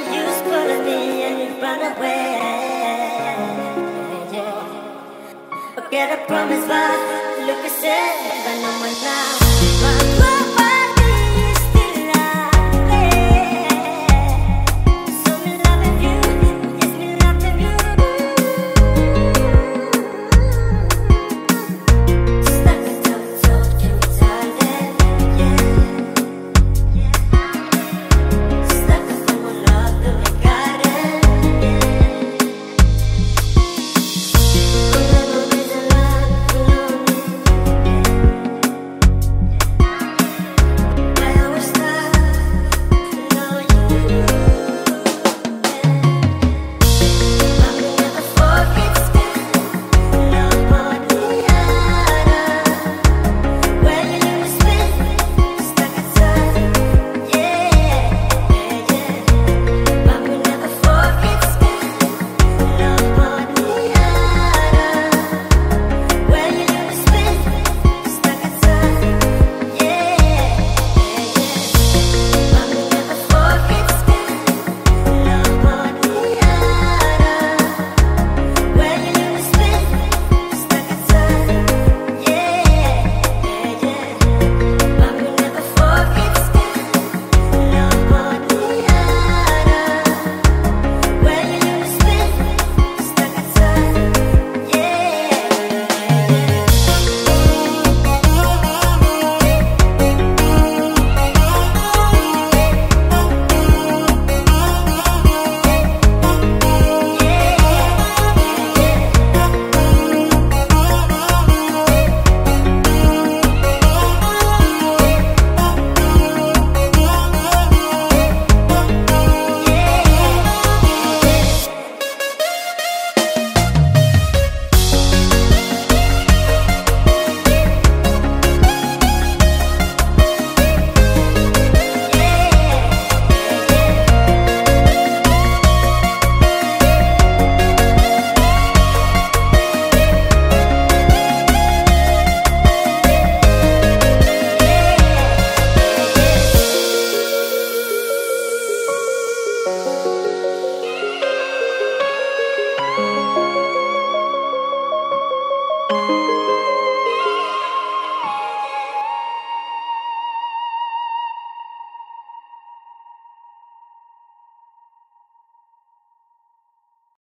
never used to be and you run away. Forget a promise, but.